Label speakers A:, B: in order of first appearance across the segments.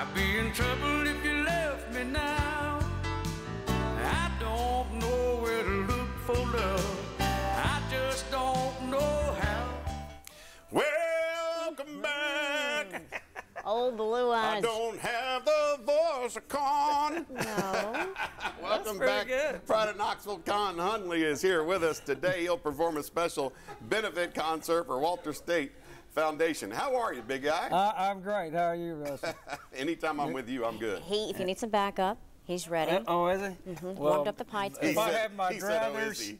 A: I'd be in trouble if you left me now. I don't know where to look for love. I just don't know how.
B: Welcome back.
C: Old blue eyes.
B: I don't have the voice of Con.
C: No.
B: Welcome back.
D: good.
B: Pride of Knoxville Con Hunley is here with us today. He'll perform a special benefit concert for Walters State Foundation. How are you, big guy?
D: Uh, I'm great. How are you, Russell?
B: Anytime I'm with you, I'm good.
C: He, if you need some backup, he's ready.
D: oh, is he? Well,
C: Warmed up the pipes.
D: If I have my
B: he said, "Oh, is
D: druthers,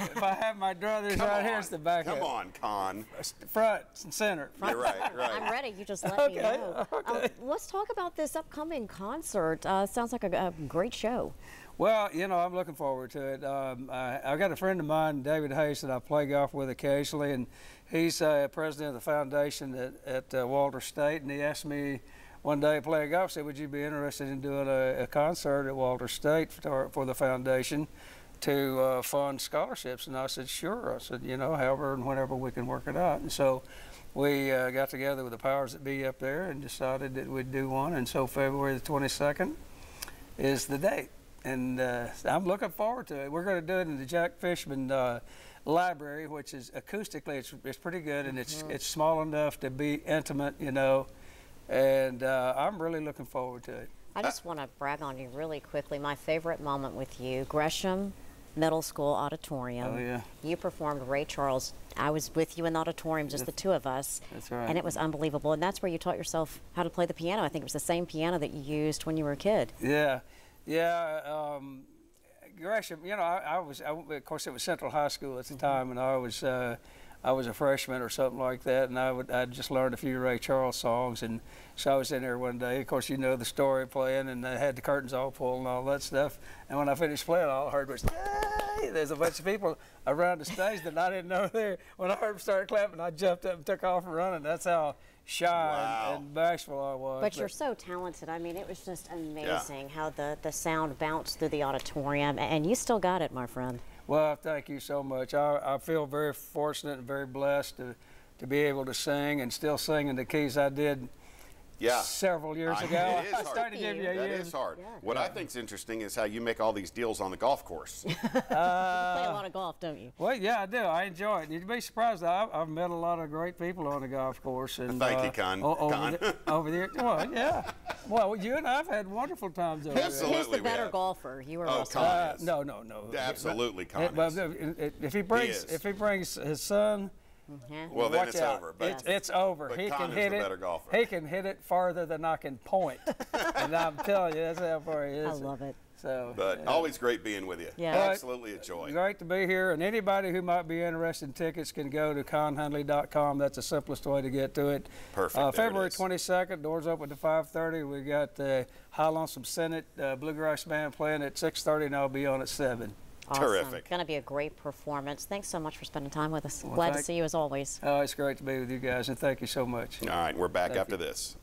D: if I have my druthers
B: Come
D: right
B: on.
D: it's the backup.
B: Come on, Con.
D: Front and center.
B: You're right,
C: I'm ready. You just let me
D: Okay,
C: know. Um,
D: okay.
C: let's talk about this upcoming concert. Uh, sounds like a, a great show.
D: Well, you know, I'm looking forward to it. Um, I, I've got a friend of mine, David Hayes, that I play golf with occasionally, and he's uh, president of the foundation at, at uh, Walters State, and he asked me one day playing golf, said, would you be interested in doing a, a concert at Walters State for, for the foundation to uh, fund scholarships? And I said, sure. I said, you know, however and whenever we can work it out. And so we uh, got together with the powers that be up there and decided that we'd do one. And so February the 22nd is the date. And uh, I'm looking forward to it. We're going to do it in the Jack Fishman uh, Library, which is acoustically it's, it's pretty good, and it's it's small enough to be intimate, you know. And uh, I'm really looking forward to it.
C: I just want to brag on you really quickly. My favorite moment with you, Gresham Middle School Auditorium.
D: Oh, yeah.
C: You performed Ray Charles. I was with you in the auditorium, just the two of us.
D: That's right.
C: And it was unbelievable. And that's where you taught yourself how to play the piano. I think it was the same piano that you used when you were a kid.
D: Yeah, yeah. Um, Gresham, you know, I, I was, I, of course, it was Central High School at the time, and I was, uh, I was a freshman or something like that, and I would, I just learned a few Ray Charles songs, and so I was in there one day. Of course, you know the story playing, and I had the curtains all pulled and all that stuff. And when I finished playing, all I heard was, "Yay!" There's a bunch of people around the stage that I didn't know there. When I heard them start clapping, I jumped up and took off and running. That's how shy
B: Wow.
D: and, and bashful I was.
C: But you're so talented. I mean, it was just amazing how the, the sound bounced through the auditorium. And you still got it, my friend.
D: Well, thank you so much. I, I feel very fortunate and very blessed to, to be able to sing and still sing in the keys I did
B: Yeah.
D: several years
B: I-
D: ago.
B: it is
D: I
B: hard.
D: started to give you a
B: That
D: year.
B: is hard.
C: Yeah.
B: What I think's interesting is how you make all these deals on the golf course.
C: you play a lot of golf, don't you?
D: Well, yeah, I do. I enjoy it. You'd be surprised. I, I've met a lot of great people on the golf course. And,
B: Thank you,
D: uh,
B: Con.
D: o- Over,
B: Con.
D: the- over there. Well, yeah. Well, you and I have had wonderful times over there.
B: Absolutely.
C: Who's the better golfer? You or
B: Oh,
C: Russell?
B: Con.
D: Uh,
B: is.
D: no, no, no.
B: Absolutely, Con
D: It- but if- if he brings,
B: is.
D: if he brings his son,
C: Yeah.
B: Well, then
D: Watch
B: it's
D: out.
B: over. But
D: it's, it's over.
B: but
D: he
B: Con
D: can
B: is
D: hit
B: the
D: it.
B: better golfer.
D: He can hit it farther than I can point. and I'm telling you, that's how far he is.
C: I love it.
D: So,
B: but
D: yeah.
B: always great being with you.
C: Yeah.
B: Absolutely a joy.
D: Great to be here, and anybody who might be interested in tickets can go to conhunley.com. That's the simplest way to get to it.
B: Perfect.
D: Uh,
B: There it
D: February 22nd, doors open to 5:30. We got the High Lonesome Senate uh, Bluegrass Band playing at 6:30, and I'll be on at 7.
C: Awesome.
B: Terrific.
C: Going to be a great performance. Thanks so much for spending time with us.
D: Well,
C: Glad to see you as always.
D: Oh, it's great to be with you guys, and thank you so much.
B: All right, we're back
D: Thank
B: after
D: you.
B: this.